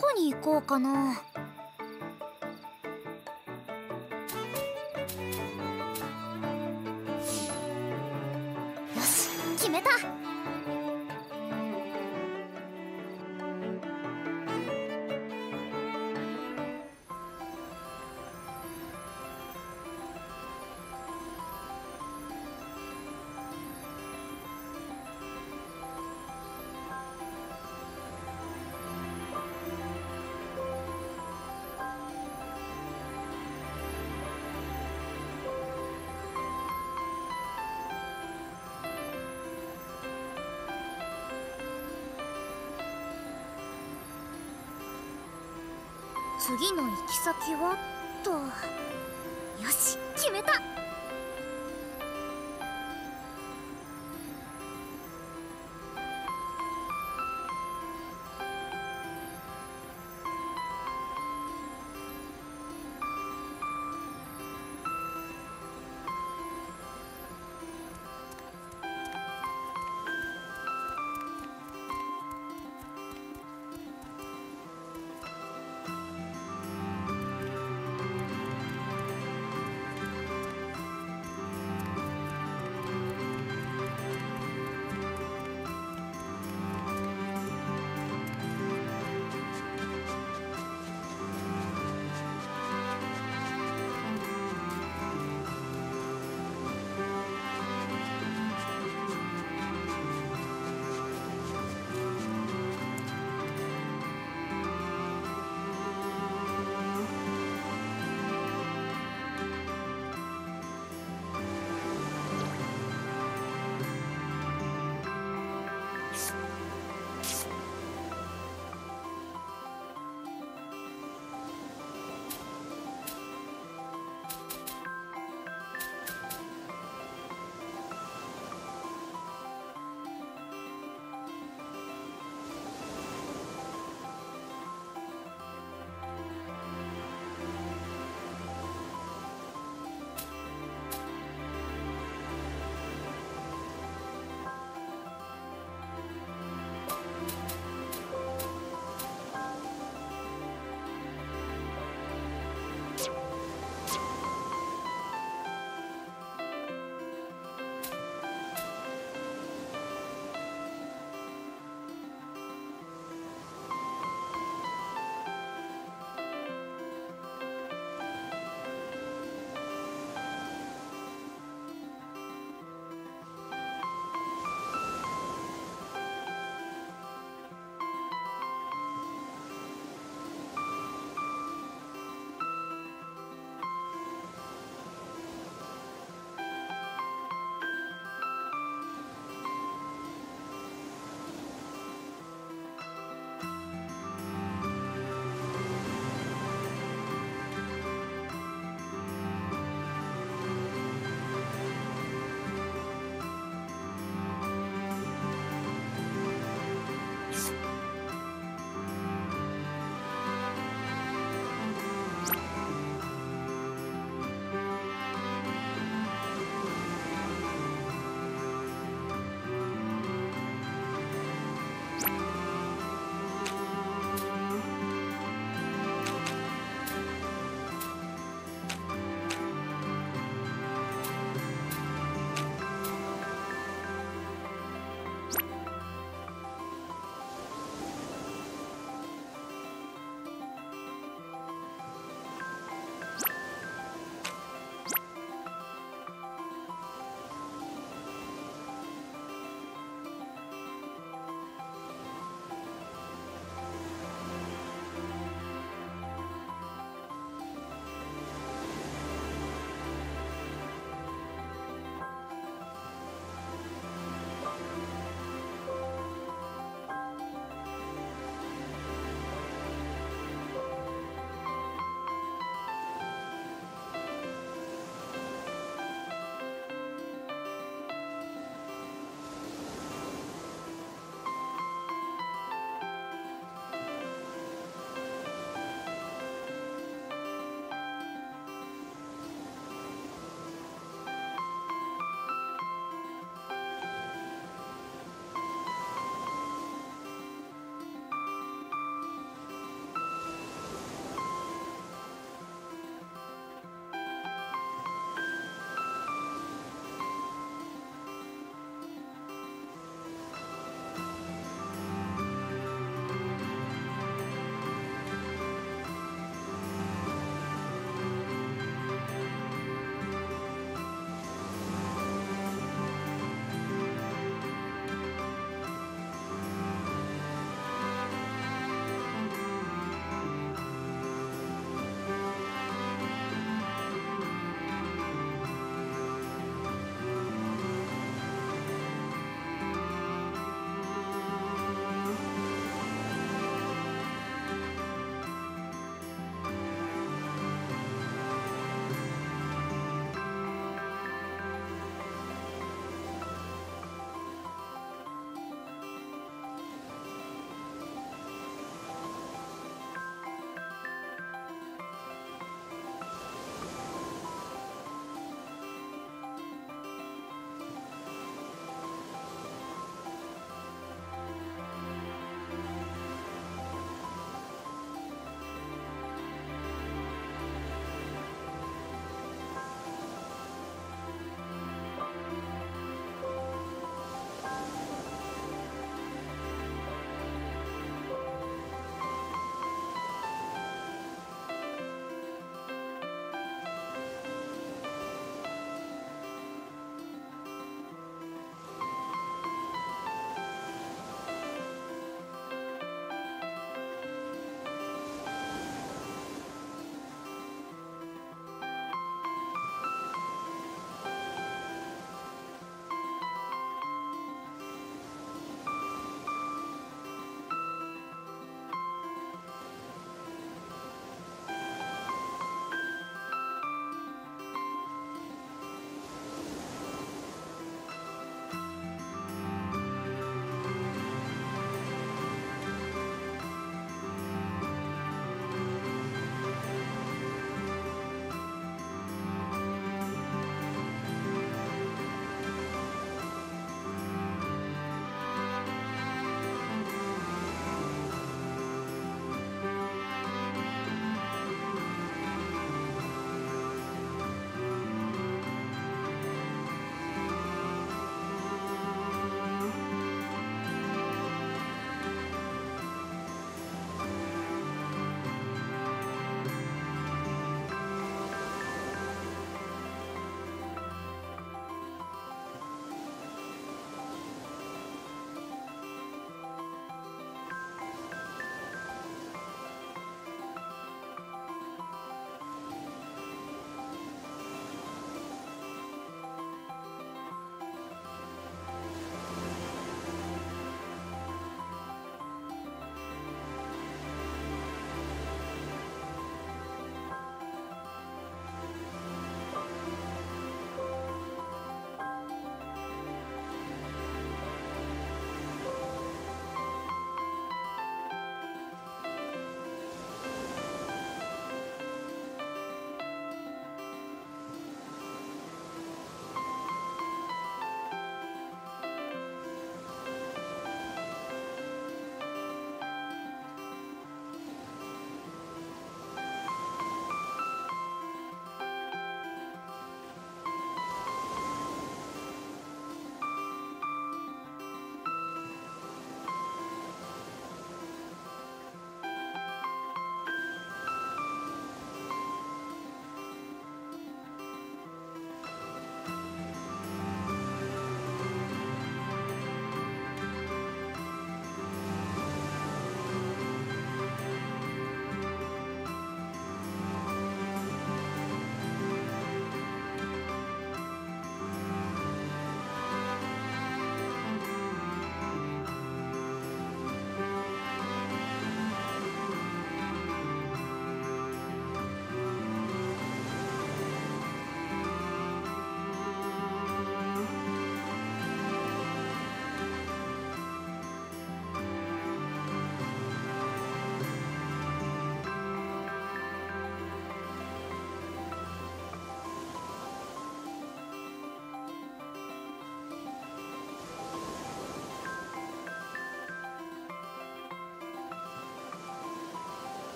こに行こうかな。次の行き先は？と。よし決めた。